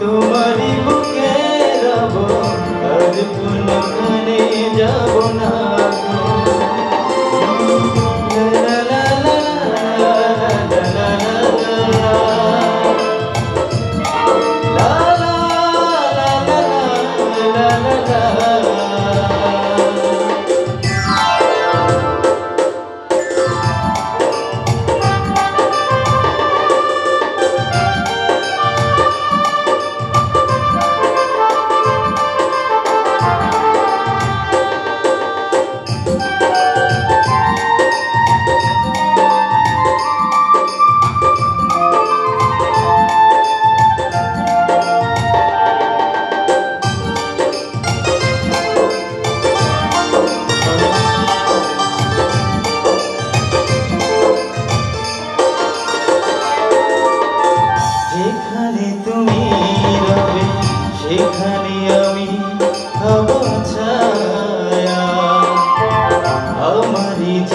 তোমারি বুকে রব আর পুনঃ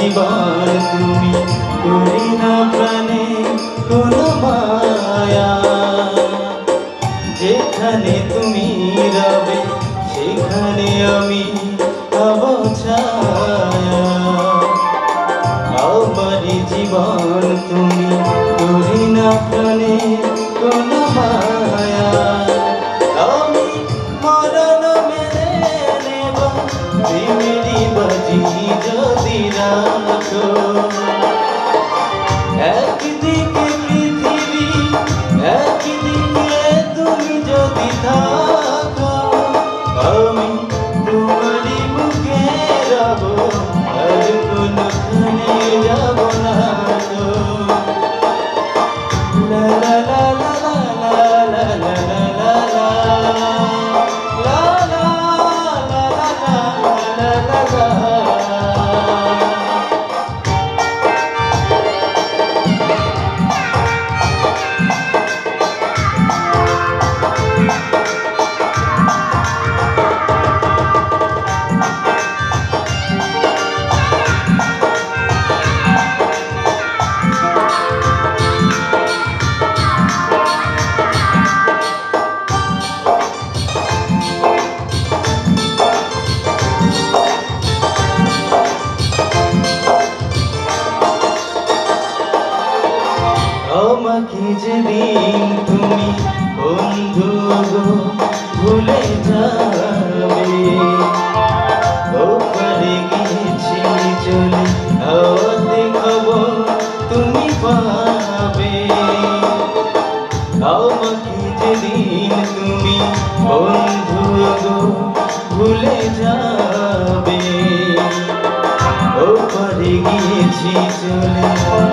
পরিবার তুমি তুলেই না প্রাণে কোনো মায়া। যেখানে তুমি রবে, সেখানে আমি অবছায়া আমারি জীবন তুমি কি যে দিন তুমি বন্ধু গো, ভুলে যাবে। ও পারে গেছি চলে আওয়াতে খবর তুমি পাবে। আমাকে যে দিন তুমি বন্ধু গো, ভুলে যাবে। ও পারে গিয়েছি চলে